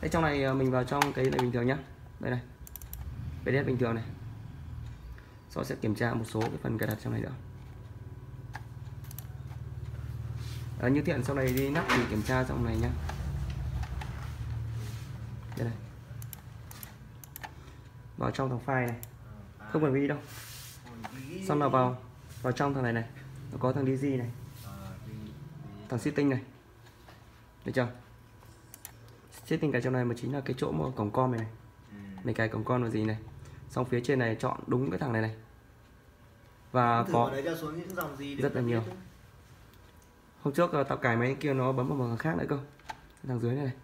đây trong này ờ, mình vào trong cái này bình thường nhá. Đây này. BDS bình thường này. Sau sẽ kiểm tra một số cái phần cài đặt trong này nữa. À, như thiện sau này đi nắp thì kiểm tra trong này nhá. Đây này. Vào trong thằng file này. Không cần ghi đâu. Xong là vào vào trong thằng này này. Nó có thằng DG này. Thằng setting này. Được chưa? Setting cái trong này mà chính là cái chỗ mà cổng com này này. Mình cài cổng con là gì này. Xong phía trên này chọn đúng cái thằng này này. Và có vào đấy cho xuống những dòng gì để rất là nhiều. hôm trước ờ, tao cài máy kia nó bấm vào một thằng khác nữa cơ. Thằng dưới này này.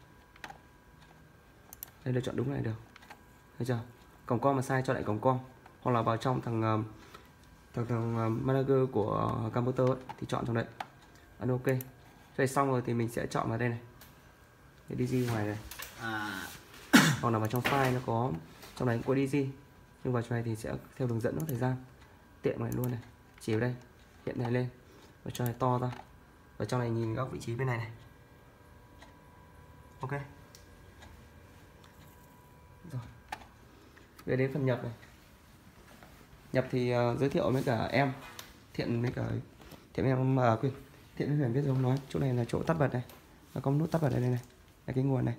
Đây là chọn đúng này được. Thấy chưa? Cổng com mà sai cho lại cổng com. Hoặc là vào trong thằng ờ, thằng thằng ờ, manager của computer ấy, thì chọn trong đấy ấn ok. Rồi xong rồi thì mình sẽ chọn vào đây này DG ngoài này. À. Hoặc là vào trong file nó có trong này cũng có DG nhưng vào trong này thì sẽ theo hướng dẫn nó thời gian. Tiện này luôn này. Chỉ vào đây. Hiện này lên. Và cho này to ra. Và trong này nhìn góc vị trí bên này này. Ok. Rồi. Về đến phần nhập này. Nhập thì ờ, giới thiệu với cả em. Thiện với cả thiện với em mà quên. Thiện với huyền biết giống nói. Chỗ này là chỗ tắt bật này. Nó có nút tắt bật ở đây này là cái nguồn này.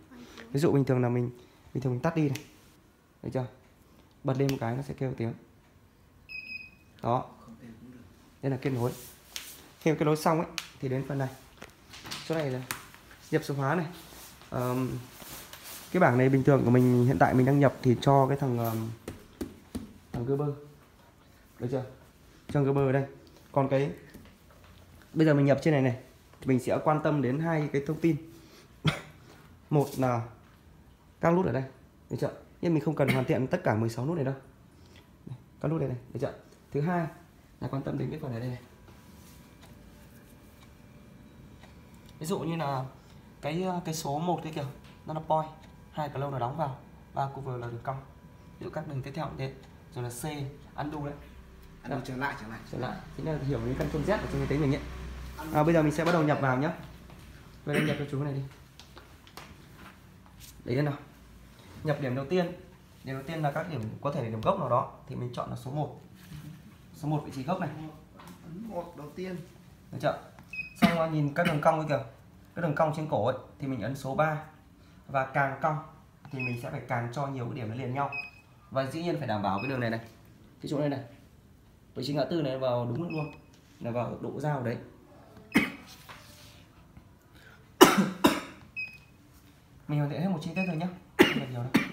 Ví dụ bình thường là mình bình thường mình tắt đi này. Thấy chưa? Bật lên một cái nó sẽ kêu tiếng. Đó. Đây là kết nối. Khi mà kết nối xong ấy thì đến phần này. Chỗ này là nhập số hóa này. Um, cái bảng này bình thường của mình hiện tại mình đang nhập thì cho cái thằng um, thằng Gerber được chưa? Cho Gerber ở đây. Còn cái bây giờ mình nhập trên này này thì mình sẽ quan tâm đến hai cái thông tin một là các nút ở đây. Được chưa? Nhưng mình không cần hoàn thiện tất cả 16 nút này đâu. Đây, các nút đây này. Được chưa? Thứ hai là quan tâm đến cái phần này đây này. Ví dụ như là cái cái số 1 cái kiểu nó là point hai cái lâu nó đóng vào ba cover là đường cong. Ví dụ các đường tiếp theo cũng thế. Rồi là C undo đấy. Được trở lại trở lại. Trở lại. Chính là hiểu những control Z ở trong máy tính mình ấy à, bây giờ mình sẽ bắt đầu nhập vào nhé về đây nhập cho chú này đi đấy nào. Nhập điểm đầu tiên. Điểm đầu tiên là các điểm có thể là điểm gốc nào đó thì mình chọn là số 1 số 1 vị trí gốc này. Ấn một đầu tiên. Được chưa? Xong nhìn các đường cong ấy kìa. Cái đường cong trên cổ ấy thì mình ấn số 3 và càng cong thì mình sẽ phải càng cho nhiều cái điểm nó liền nhau. Và dĩ nhiên phải đảm bảo cái đường này này. Cái chỗ này này. Vị trí ngã tư này vào đúng luôn. Là vào độ giao đấy mình hoàn thiện hết một chi tiết rồi nhé. không nhiều đâu.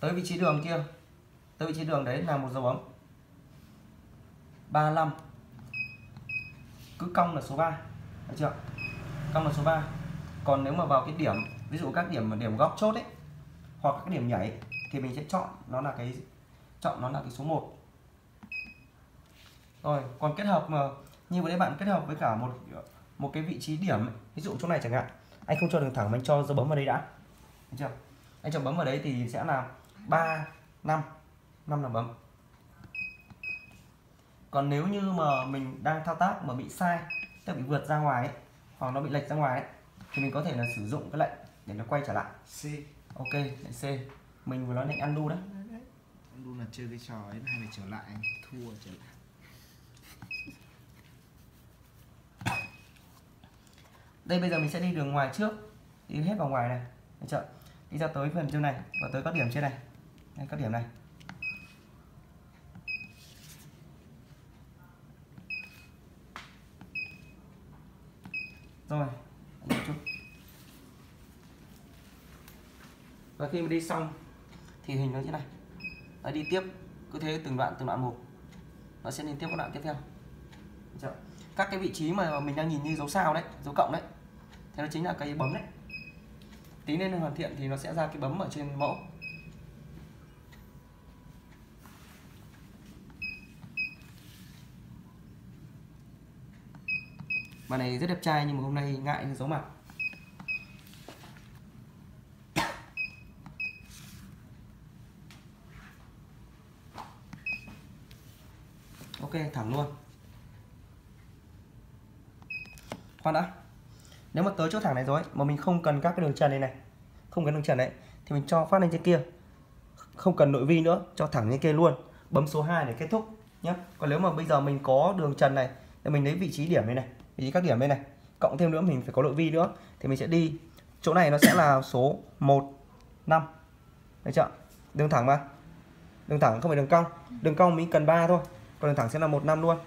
Tới vị trí đường kia. Tới vị trí đường đấy là một dấu ấm. 35 cứ cong là số 3 được chưa? Cong là số 3 còn nếu mà vào cái điểm, ví dụ các điểm mà điểm góc chốt ấy, hoặc các điểm nhảy thì mình sẽ chọn nó là cái, chọn nó là cái số 1 rồi, còn kết hợp mà, như vừa đấy bạn kết hợp với cả một một cái vị trí điểm ấy. ví dụ chỗ này chẳng hạn anh không cho đường thẳng mà anh cho dấu bấm vào đây đã. Được chưa? Anh cho bấm vào đấy thì sẽ là 3 5 5 là bấm. Còn nếu như mà mình đang thao tác mà bị sai tức bị vượt ra ngoài ấy, hoặc nó bị lệch ra ngoài ấy, thì mình có thể là sử dụng cái lệnh để nó quay trở lại. C. Ok lệnh C. Mình vừa nói lệnh undo đấy. Luôn là chơi cái trò ấy hay là trở lại thua trở lại đây bây giờ mình sẽ đi đường ngoài trước. Đi hết vào ngoài này. Được chưa? Đi ra tới phần trên này và tới các điểm trên này. Đây, các điểm này. Rồi một chút. Và khi mà đi xong thì hình nó như thế này. Đấy, đi tiếp cứ thế từng đoạn từng đoạn một. Nó sẽ liên tiếp các đoạn tiếp theo. Được chưa? các cái vị trí mà mình đang nhìn như dấu sao đấy dấu cộng đấy thế nó chính là cái bấm đấy. Tí lên hoàn thiện thì nó sẽ ra cái bấm ở trên mẫu. Bạn này rất đẹp trai nhưng mà hôm nay ngại giấu mặt. Ok, thẳng luôn. Khoan đã. Nếu mà tới chỗ thẳng này rồi, mà mình không cần các cái đường trần này này, không cần đường trần đấy thì mình cho phát lên trên kia. Không cần nội vi nữa, cho thẳng lên kia luôn. Bấm số 2 để kết thúc nhé còn nếu mà bây giờ mình có đường trần này, thì mình lấy vị trí điểm này này, vị trí các điểm đây này. Cộng thêm nữa, mình phải có nội vi nữa, thì mình sẽ đi. Chỗ này nó sẽ là số 1 5 đấy chưa? Đường thẳng mà. Đường thẳng không phải đường cong. Đường cong mình cần 3 thôi, còn đường thẳng sẽ là một, năm luôn.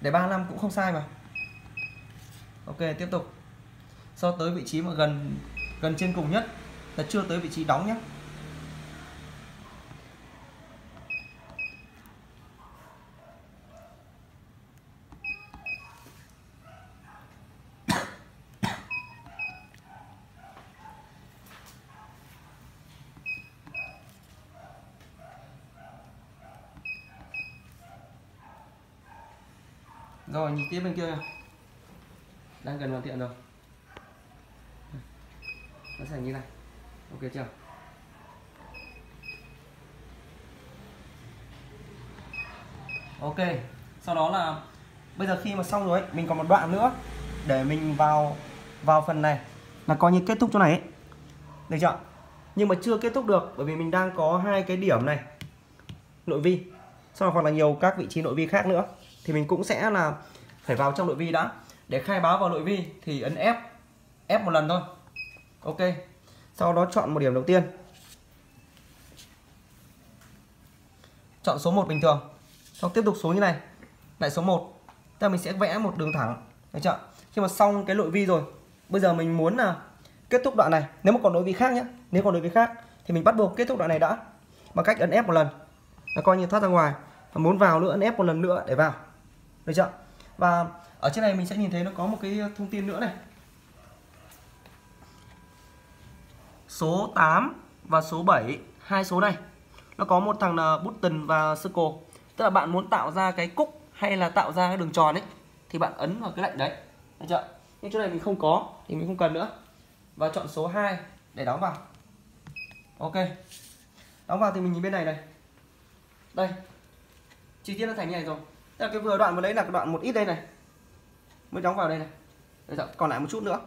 Để 3 năm cũng không sai mà ok, tiếp tục. Sau tới vị trí mà gần gần trên cùng nhất, là chưa tới vị trí đóng nhé. Rồi, nhìn tiếp bên kia đang gần hoàn thiện rồi. Nó sẽ như này. Ok chưa? Ok sau đó là bây giờ khi mà xong rồi ấy, mình còn một đoạn nữa để mình vào vào phần này. Là coi như kết thúc chỗ này ấy. được chưa? Nhưng mà chưa kết thúc được bởi vì mình đang có hai cái điểm này. Nội vi. Sau hoặc là nhiều các vị trí nội vi khác nữa. Thì mình cũng sẽ là phải vào trong nội vi đã để khai báo vào nội vi thì ấn F F một lần thôi. Ok. Sau đó chọn một điểm đầu tiên. Chọn số 1 bình thường. Sau tiếp tục số như này. Lại số 1 ta mình sẽ vẽ một đường thẳng. Được chưa? Khi mà xong cái nội vi rồi, bây giờ mình muốn là kết thúc đoạn này. Nếu mà còn nội vi khác nhé nếu còn nội vi khác thì mình bắt buộc kết thúc đoạn này đã. Bằng cách ấn F một lần. Là coi như thoát ra ngoài. Và muốn vào nữa, ấn F một lần nữa để vào. Được chưa? Và ở trên này mình sẽ nhìn thấy nó có một cái thông tin nữa này. Số 8 và số 7 hai số này, nó có một thằng là button và circle. Tức là bạn muốn tạo ra cái cúc hay là tạo ra cái đường tròn ấy, thì bạn ấn vào cái lệnh đấy. Được chưa? Nhưng chỗ này mình không có, thì mình không cần nữa. Và chọn số 2 để đóng vào. Ok. Đóng vào thì mình nhìn bên này này. Đây. Chi tiết nó thành như này rồi. Tức là cái vừa đoạn vừa đấy là cái đoạn một ít đây này mới đóng vào đây này. Đấy, còn lại một chút nữa.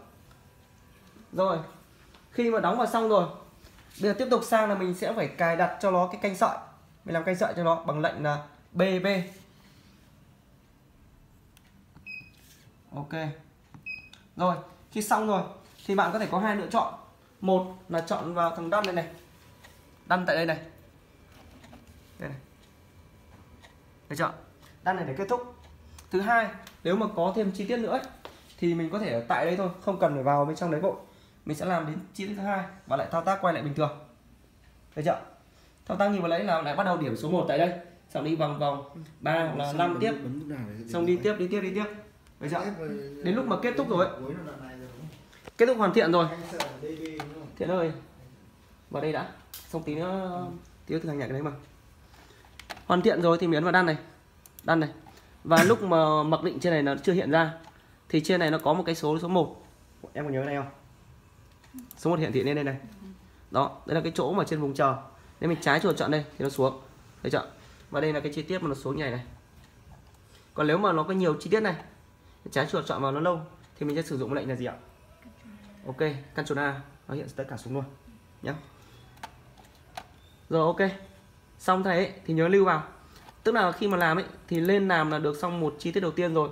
Rồi khi mà đóng vào xong rồi bây giờ tiếp tục sang là mình sẽ phải cài đặt cho nó cái canh sợi. Mình làm canh sợi cho nó bằng lệnh là bb ok. Rồi khi xong rồi thì bạn có thể có hai lựa chọn. Một là chọn vào thằng đâm này này. Đâm tại đây này. Đây này. Được chưa? Đăng này để kết thúc thứ hai nếu mà có thêm chi tiết nữa thì mình có thể ở tại đây thôi không cần phải vào bên trong đấy vội mình sẽ làm đến chi tiết thứ hai và lại thao tác quay lại bình thường. Được chưa? Thao tác như vừa nãy là lại bắt đầu điểm số 1 tại đây. Xong đi vòng vòng ba hoặc là năm tiếp. xong đi tiếp đi tiếp đi tiếp. Được chưa? Đến lúc mà kết thúc rồi kết thúc hoàn thiện rồi. Thiện ơi. Vào đây đã. Xong tí nữa tí thực hành nhạc cái đấy mà. Hoàn thiện rồi thì miếng vào đan này. Đan này và lúc mà mặc định trên này nó chưa hiện ra thì trên này nó có một cái số số 1 em có nhớ này không? Số 1 hiện thị lên đây này. Đó đây là cái chỗ mà trên vùng chờ nếu mình trái chuột chọn đây thì nó xuống. Thấy chưa và đây là cái chi tiết mà nó xuống như này này. Còn nếu mà nó có nhiều chi tiết này trái chuột chọn vào nó lâu thì mình sẽ sử dụng lệnh là gì ạ? Ok Ctrl A nó hiện tất cả xuống luôn. Nhé rồi ok. Xong thế ấy, thì nhớ lưu vào tức là khi mà làm ấy, thì lên làm là được xong một chi tiết đầu tiên rồi.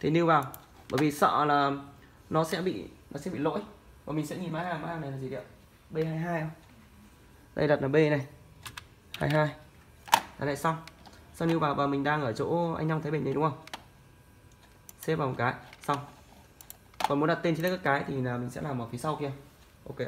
Thì lưu vào bởi vì sợ là nó sẽ bị, nó sẽ bị lỗi. Và mình sẽ nhìn mã hàng mã hàng này là gì đấy ạ? B22 không? Đây đặt là B này. 22 đã lại xong. Xong lưu vào và mình đang ở chỗ anh Long thấy Bình đấy đúng không? Xếp vào một cái, xong. Còn muốn đặt tên trên các cái thì là mình sẽ làm ở phía sau kia. Ok